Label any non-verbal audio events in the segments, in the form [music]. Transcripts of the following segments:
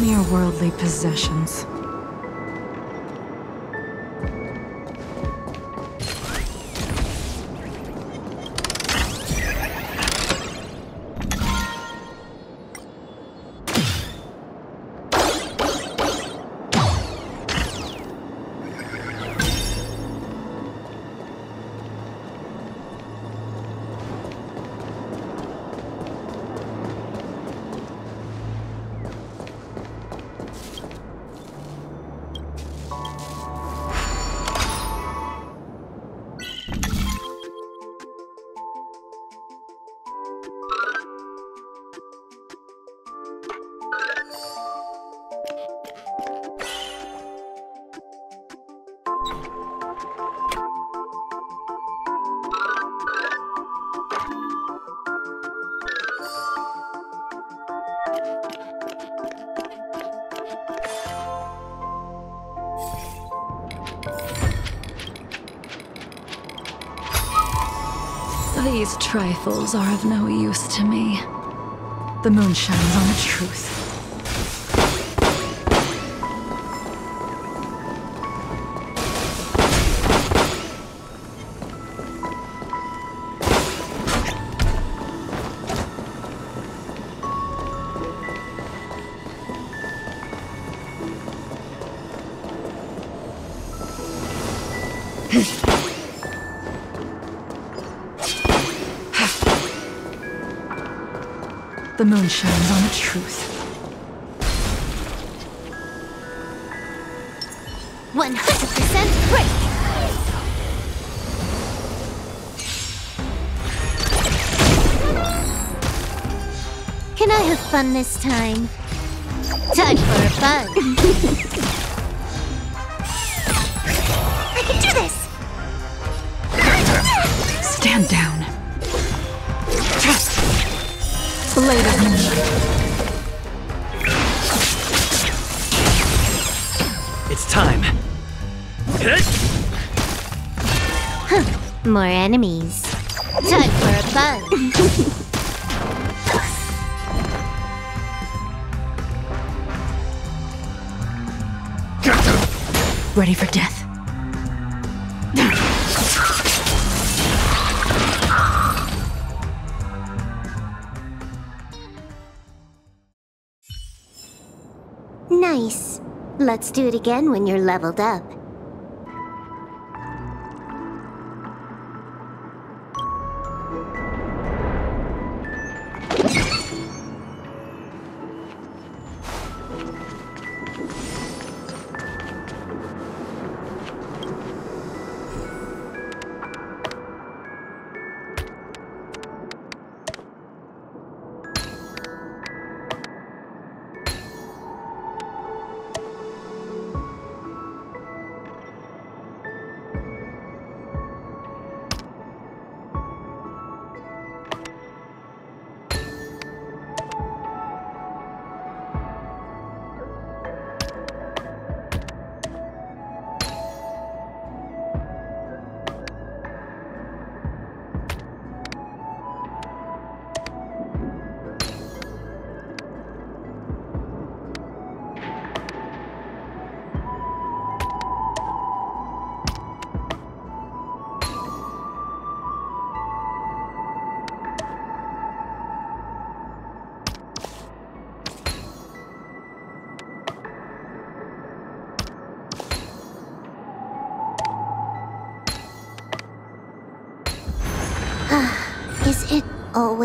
Mere worldly possessions. Trifles are of no use to me. The moon shines on the truth. The moon shines on the truth. 100% break! Can I have fun this time? Time for fun! [laughs] I can do this! Stand down. Blade of moonlight. It's time. More enemies. Time for a fun! Ready for death. Let's do it again when you're leveled up.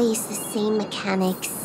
Always the same mechanics?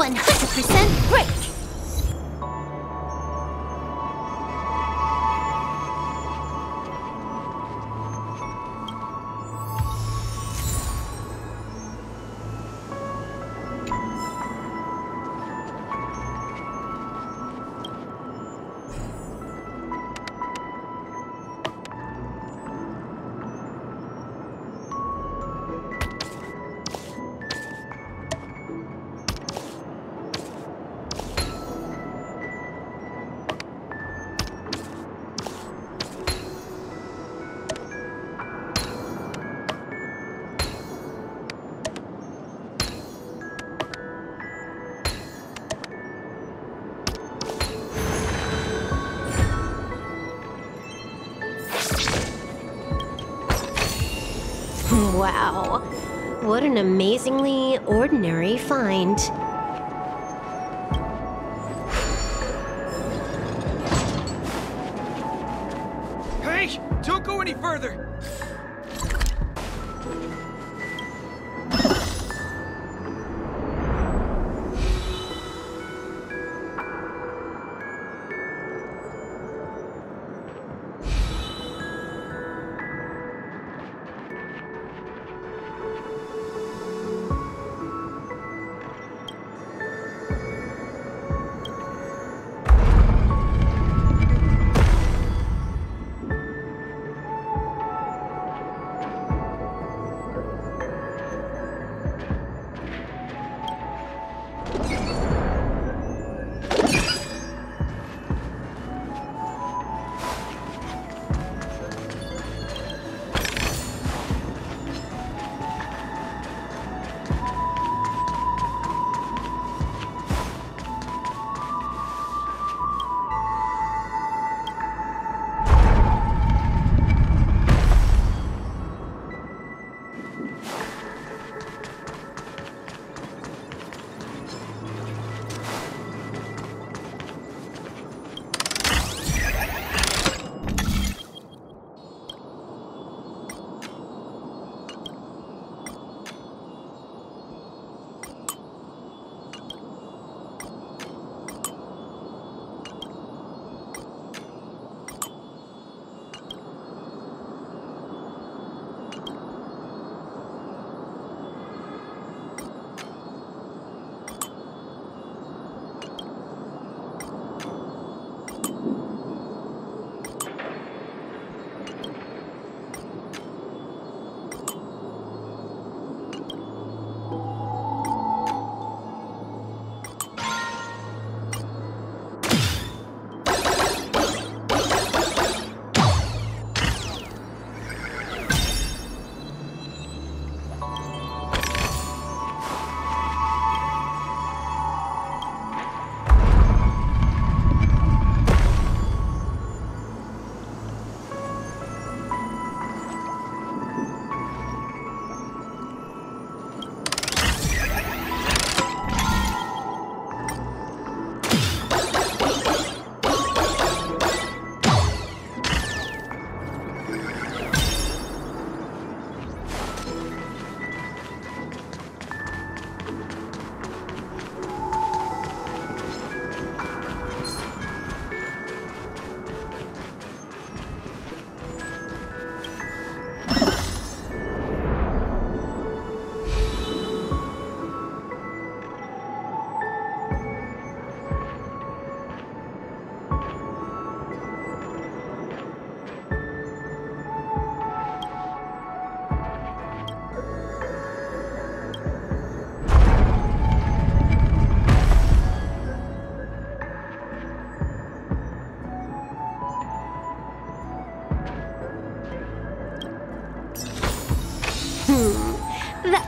100% break! What an amazingly ordinary find. Hey! Don't go any further!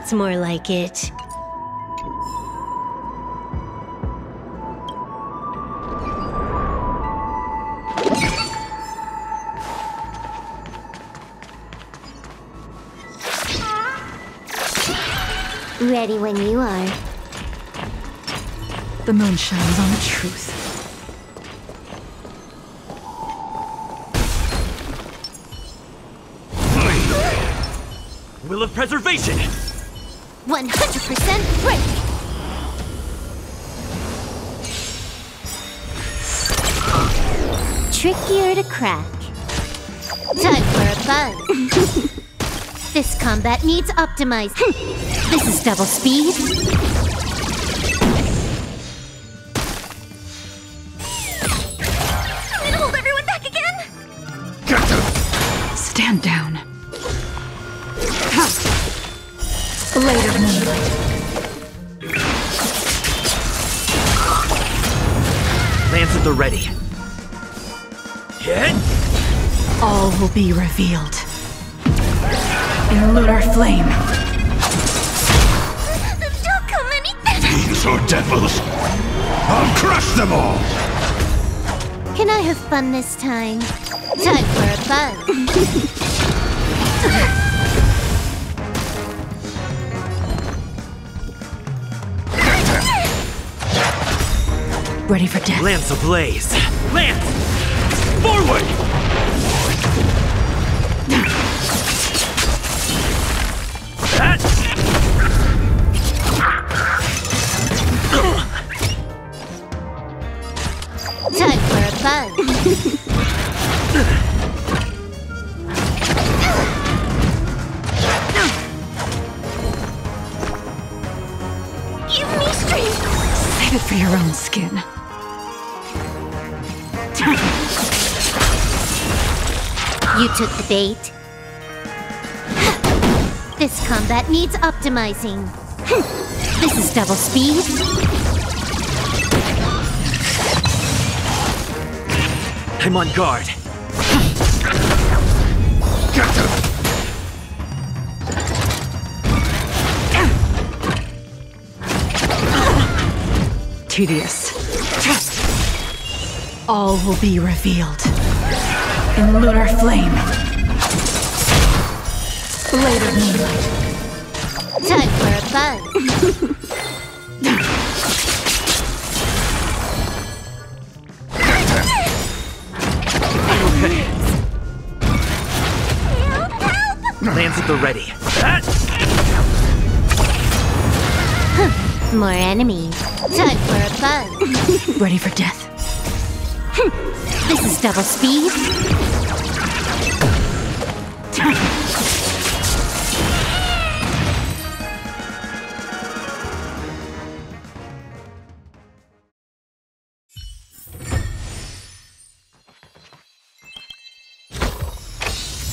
That's more like it. Ready when you are. The moon shines on the truth. Will of preservation! 100% break! trickier to crack. Time for a fun. [laughs] this combat needs optimized. this is double speed. Lance at the ready. Hit! All will be revealed. In lunar flame. Don't come any These are devils! I'll crush them all! Can I have fun this time? Time for a buzz. [laughs] Ready for death. Lance ablaze. Lance! Forward! Took the bait. This combat needs optimizing. This is double speed. I'm on guard. Get them! Tedious. All will be revealed. In lunar flame. Blade of moonlight. Time for a buzz. Okay. Lance at the ready. More enemies. Time for a buzz. Ready for death. [laughs] This is double speed.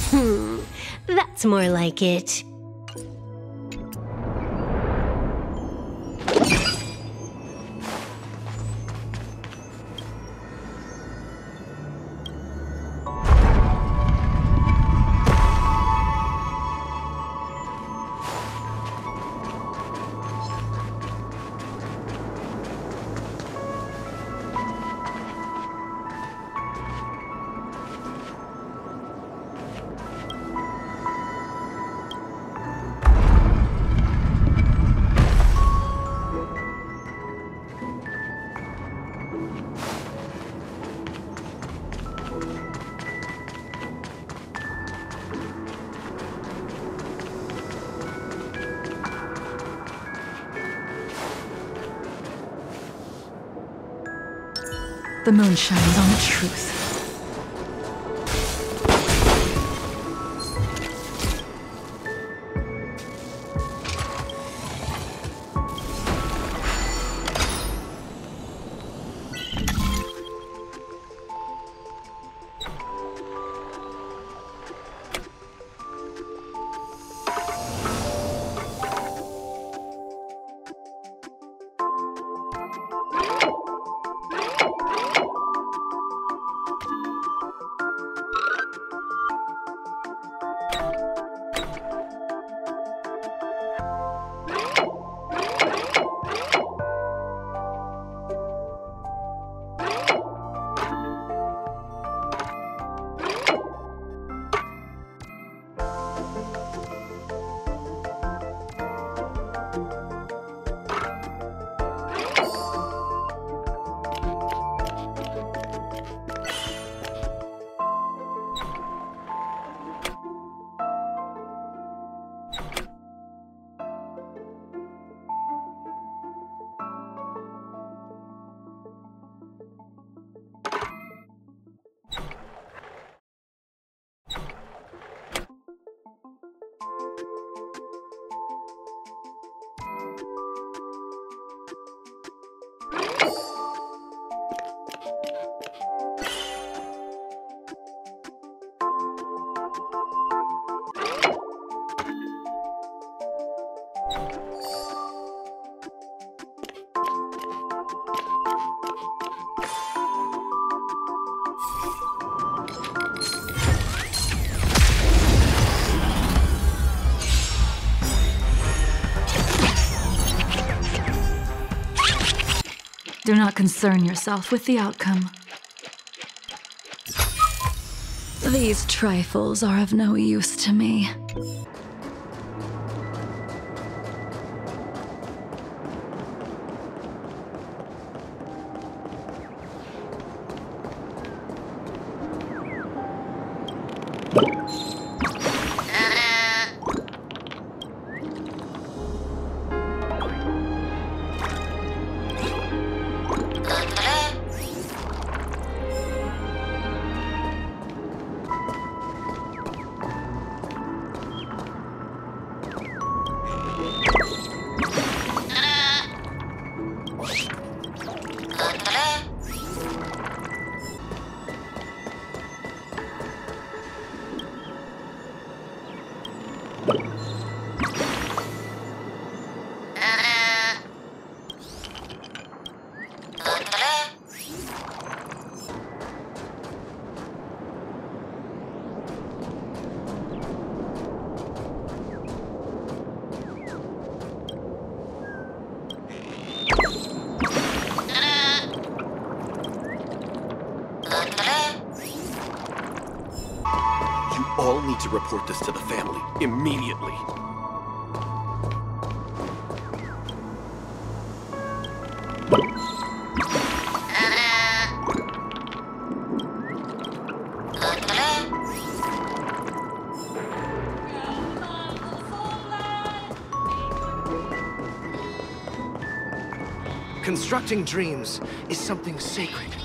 Hmm, that's more like it. The moon shines on the truth. Do not concern yourself with the outcome. These trifles are of no use to me. All need to report this to the family immediately. Constructing dreams is something sacred.